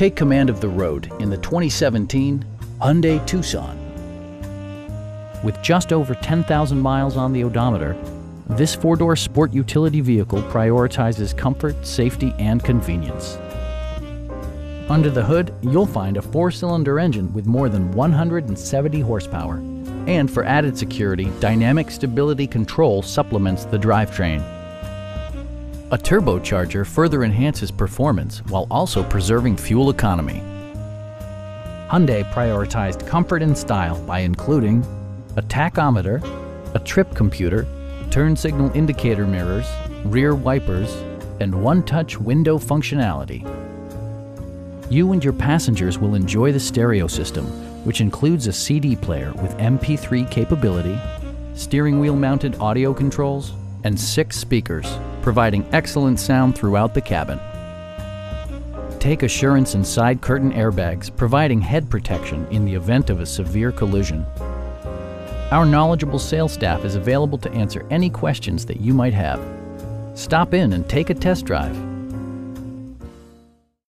Take command of the road in the 2017 Hyundai Tucson. With just over 10,000 miles on the odometer, this four-door sport utility vehicle prioritizes comfort, safety, and convenience. Under the hood, you'll find a four-cylinder engine with more than 170 horsepower. And for added security, Dynamic Stability Control supplements the drivetrain. A turbocharger further enhances performance while also preserving fuel economy. Hyundai prioritized comfort and style by including a tachometer, a trip computer, turn signal indicator mirrors, rear wipers, and one-touch window functionality. You and your passengers will enjoy the stereo system, which includes a CD player with MP3 capability, steering wheel mounted audio controls, and six speakers, providing excellent sound throughout the cabin. Take assurance in side curtain airbags, providing head protection in the event of a severe collision. Our knowledgeable sales staff is available to answer any questions that you might have. Stop in and take a test drive.